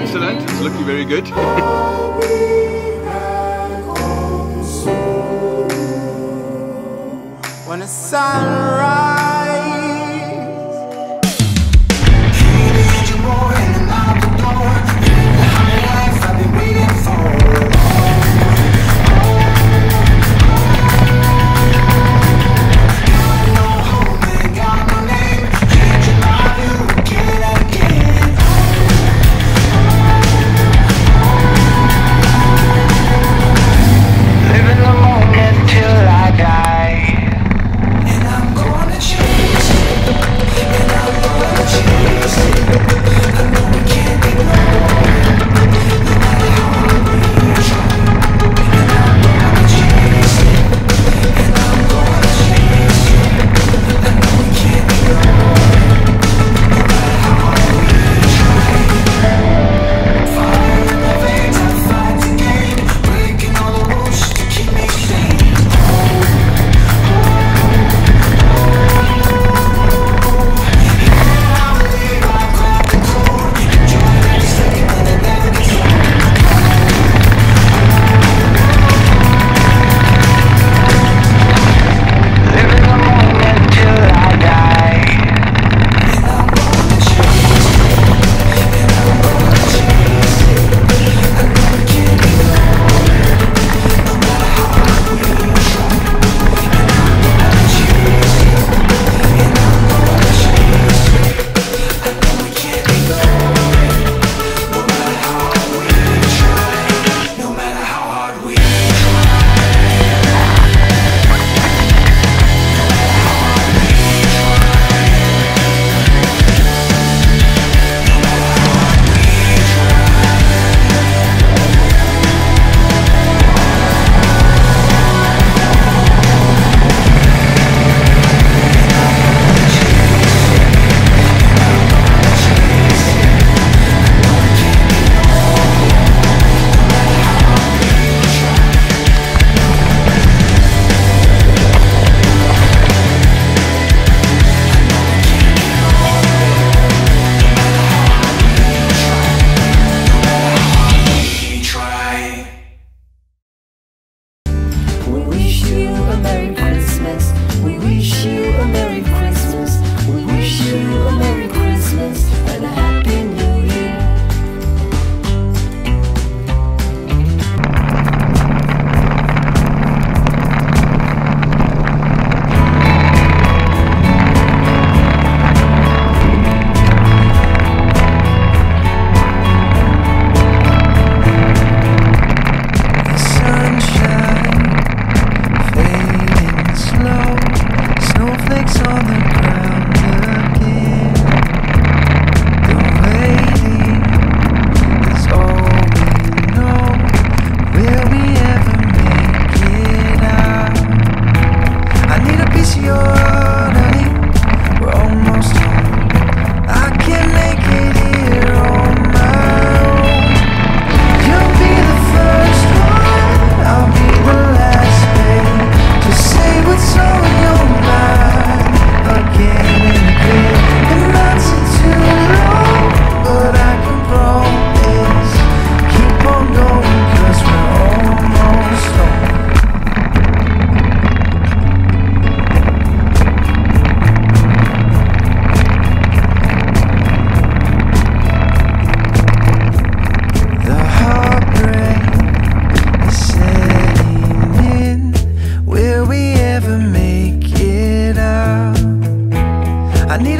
Excellent. It's looking very good. when the sun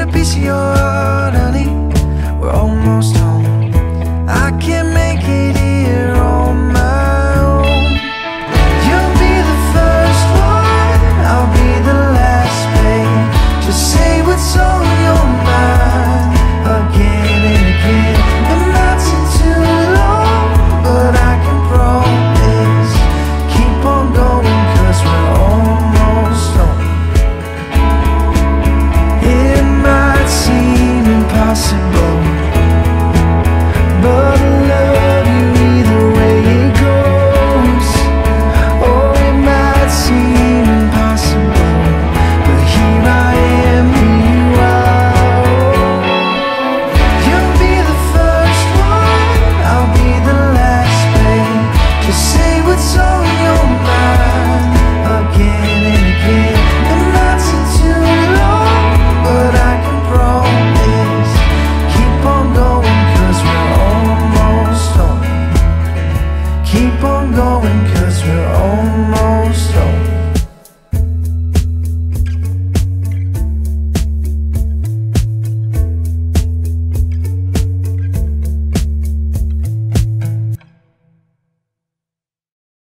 Capricioso